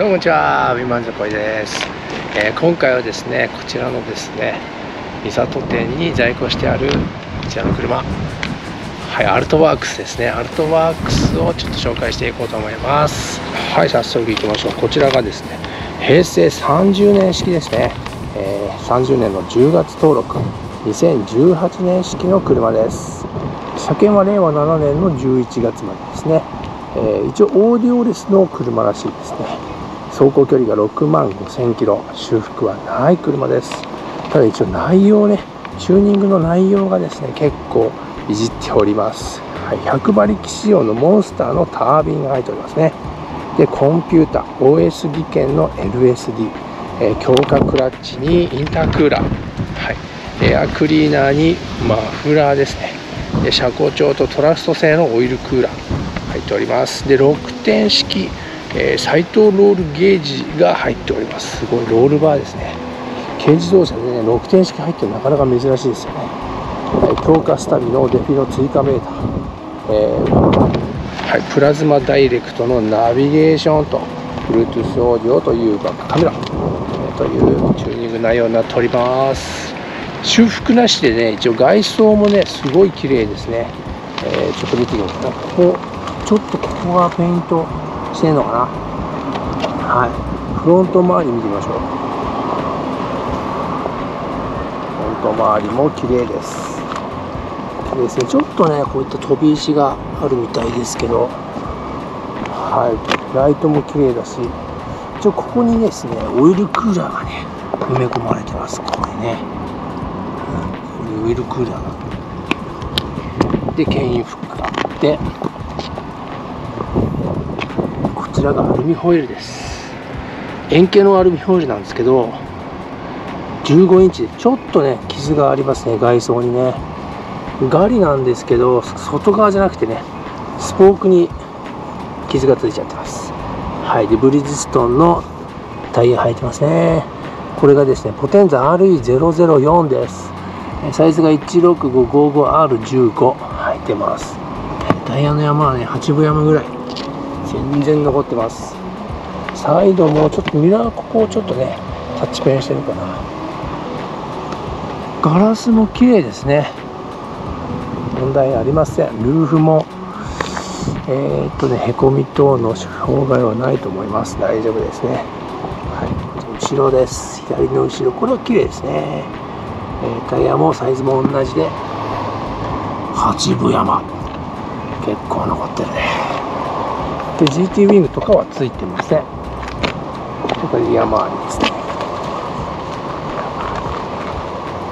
どうもこんにちは、ビマンズコイです、えー、今回はですね、こちらのですね、三郷店に在庫してあるこちらの車、はい、アルトワークスですね、アルトワークスをちょっと紹介していこうと思います。はい、早速行きましょう。こちらがですね、平成30年式ですね、えー、30年の10月登録、2018年式の車です。車検は令和7年の11月までですね。えー、一応オーディオレスの車らしいですね。走行距離が6万5000キロ修復はない車です。ただ一応内容ねチューニングの内容がですね結構いじっております、はい、100馬力仕様のモンスターのタービンが入っておりますね。でコンピュータ OS 技研の LSD、えー、強化クラッチにインタークーラー、はい、エアクリーナーにマフラーですね。で車高調とトラスト製のオイルクーラー入っております。で6点式えー、斎藤ロールゲージが入っております。すごいロールバーですね。軽自動車でね6点式入ってるなかなか珍しいですよね、はい、強化スタビのデフィの追加メーター、えー、はい、プラズマダイレクトのナビゲーションと Bluetooth オーディオというバックカメラ、えー、というチューニング内容になっております。修復なしでね一応外装もねすごい綺麗ですね、えー、ちょっと見てみようかなここちょっとここがペイントしてんのかな？はい。フロント周り見てみましょう。フロント周りも綺麗です。綺麗ですね。ちょっとねこういった飛び石があるみたいですけど。はい。ライトも綺麗だし。一応ここにですねオイルクーラーがね埋め込まれてます。これね、うん、ここにオイルクーラーが。で牽引フックがあって。ちらがアルミホイールです。円形のアルミホイルなんですけど15インチちょっとね傷がありますね外装にね。ガリなんですけど外側じゃなくてねスポークに傷がついちゃってます。はいでブリヂストンのタイヤ入ってますね。これがですねポテンザ RE004 です。サイズが 16555R15 入ってます。タイヤの山はね8分山ぐらい全然残ってます。サイドもちょっとミラーここをちょっとねタッチペンしてるかな。ガラスも綺麗ですね。問題ありません。ルーフもえー、っとねへこみ等の障害はないと思います。大丈夫ですね。はい。後ろです。左の後ろ。これは綺麗ですね、えー、タイヤもサイズも同じで。八分山。結構残ってるね。で GT ウィングとかはついてません。これリア周りです。ね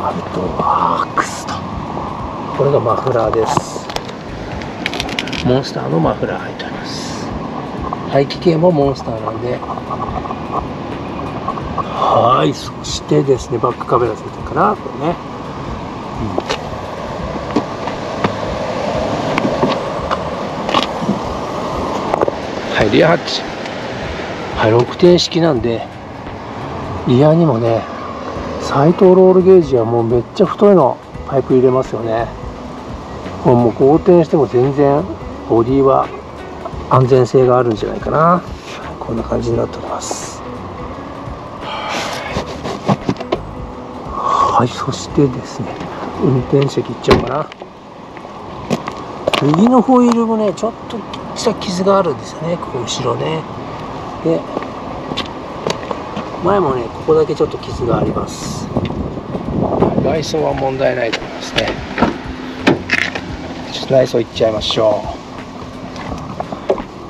アルトワークスとこれがマフラーです。モンスターのマフラー入っております。排気系もモンスターなんで。はいそしてですねバックカメラついてるかなこれね、はいリアハッチはい6点式なんでリアにもね斎藤ロールゲージはもうめっちゃ太いのパイプ入れますよね。もうもう横転しても全然ボディは安全性があるんじゃないかな。こんな感じになっております。はいそしてですね運転席行っちゃおうかな。右のホイールもねちょっとした傷があるんですよねここ後ろね。で前もねここだけちょっと傷があります。外装は問題ないと思いますね。ちょっと内装いっちゃいましょう、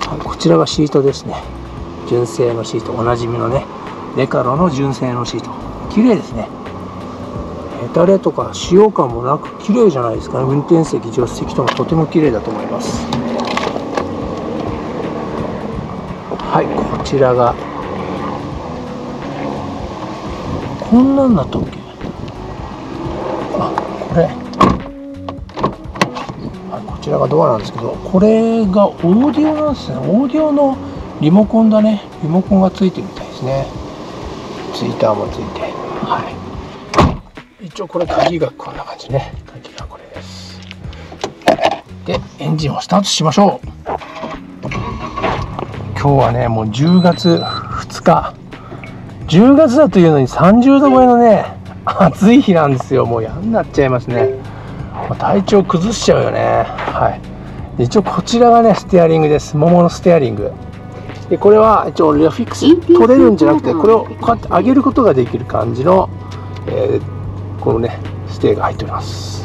はい、こちらがシートですね。純正のシート。おなじみのねレカロの純正のシート。綺麗ですね。ヘタレとか使用感もなく綺麗じゃないですかね。運転席助手席ともとても綺麗だと思いますはいこちらが。こんなんなったっけ？あこれ。はいこちらがドアなんですけどこれがオーディオなんですね。オーディオのリモコンだね。リモコンがついてるみたいですね。ツイッターもついて。はい。一応これ鍵がこんな感じね。鍵がこれです。でエンジンをスタートしましょう。今日はねもう10月2日。10月だというのに30度超えのね暑い日なんですよ。もう嫌になっちゃいますね。体調崩しちゃうよね。はい。一応こちらがねステアリングです。桃のステアリング。でこれは一応レフィックス取れるんじゃなくてこれをこうやって上げることができる感じの、えー、このねステアが入っております。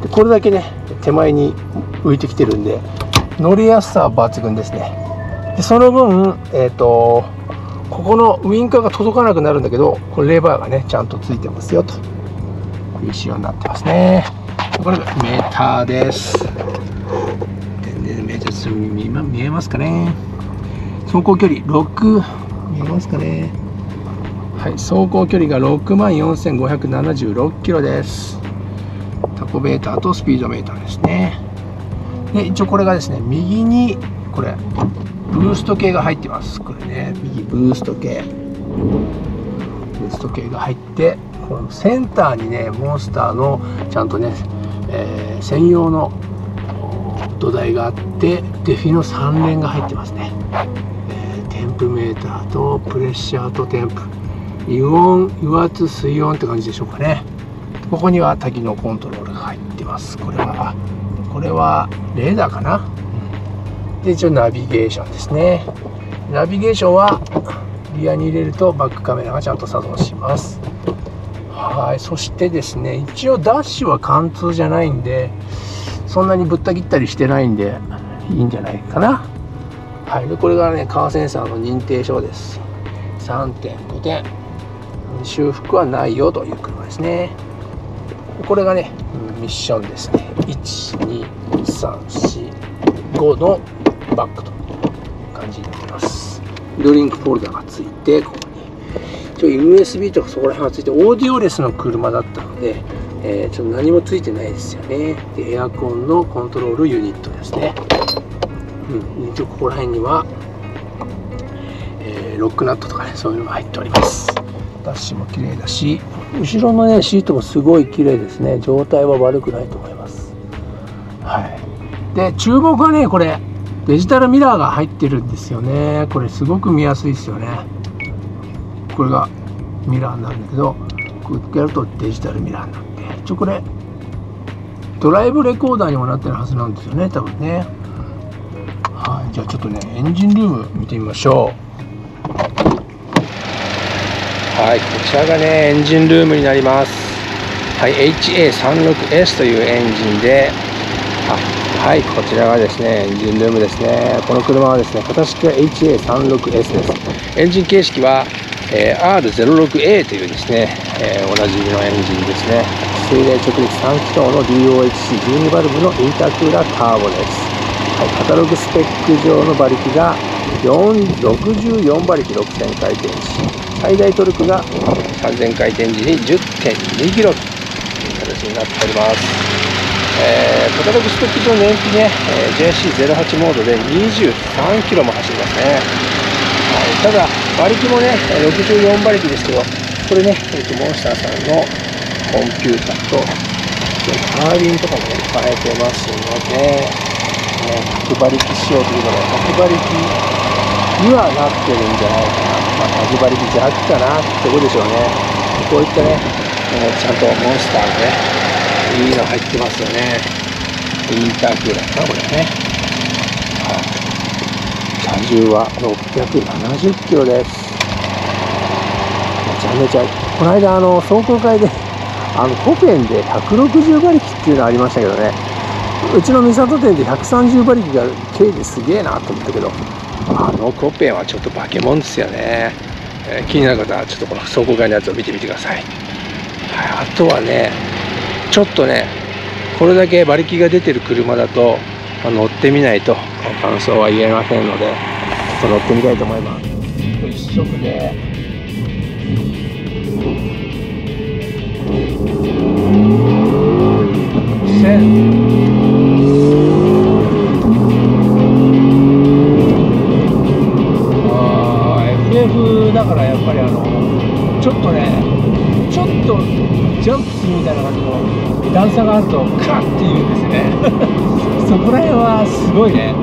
でこれだけね手前に浮いてきてるんで乗りやすさは抜群ですね。でその分え、ー、とここのウインカーが届かなくなるんだけどこれレバーがねちゃんとついてますよと。いう仕様になってますね。これがメーターです。でメーター今見えますかね。走行距離6見えますかね。はい走行距離が6万4576キロです。タコメーターとスピードメーターですね。で一応これがですね右にこれブースト系が入ってます。これね。右ブースト系。ブースト系が入ってこのセンターにねモンスターのちゃんとね、えー、専用の土台があってデフィの3連が入ってますね、えー、テンプメーターとプレッシャーとテンプ。油温油圧水温って感じでしょうかね。ここには滝のコントロールが入ってます。これはこれはレーダーかなで一応ナビゲーションですね。ナビゲーションはリアに入れるとバックカメラがちゃんと作動します。はいそしてですね一応ダッシュは貫通じゃないんでそんなにぶった切ったりしてないんでいいんじゃないかな。はいでこれがねカーセンサーの認定証です。3.5点修復はないよという車ですね。これがねミッションですね。12345のバッグという感じになってます。ドリンクフォルダがついてここに。一応 USB とかそこら辺がついてオーディオレスの車だったので、えー、ちょっと何もついてないですよね。でエアコンのコントロールユニットですね、うん、一応ここら辺には、えー、ロックナットとかねそういうのが入っております。ダッシュも綺麗だし。後ろのねシートもすごい綺麗ですね。状態は悪くないと思います。はい。で注目はねこれデジタルミラーが入ってるんですよね。これすごく見やすいですよね。これがミラーなんだけどこうやるとデジタルミラーになって。一応これドライブレコーダーにもなってるはずなんですよね多分ね。はいじゃあちょっとねエンジンルーム見てみましょう。はいこちらがねエンジンルームになります。はい HA36S というエンジンであはいこちらがですねエンジンルームですね。この車はですね型式は HA36S です。エンジン形式は、えー、R06A というですね、えー、おなじみのエンジンですね。水冷直立3気筒の DOHC12 バルブのインタークーラーターボです。はい、カタログスペック上の馬力が64馬力6000回転し最大トルクが3000回転時に10.2キロという形になっております。えー、カタログスペック上燃費ね、えー、JC08 モードで23キロも走りますね。はい、ただ、馬力もね、64馬力ですけど、これね、えー、とモンスターさんのコンピューターと、カービンとかもね、変えてますので、ね、100馬力仕様というのが100馬力にはなってるんじゃないかな。まあ、タグバリ弱かなってことでしょうね。こういったね、えー、ちゃんとモンスターがね、いいの入ってますよね。インタークーラーか、これね。はい。体重は670キロです。めちゃめちゃ、この間、あの、走行会で、あの、コペンで160馬力っていうのありましたけどね、うちの三郷店で130馬力が軽ですげえなと思ったけど、あのコペンはちょっと化け物ですよね、えー、気になる方はちょっとこの走行外のやつを見てみてください、はい、あとはねちょっとねこれだけ馬力が出てる車だと乗ってみないと感想は言えませんのでちょっと乗ってみたいと思います。一色でだからやっぱりあのちょっとねちょっとジャンプするみたいな感じの段差があるとカッっていうんですね。そこら辺はすごいね。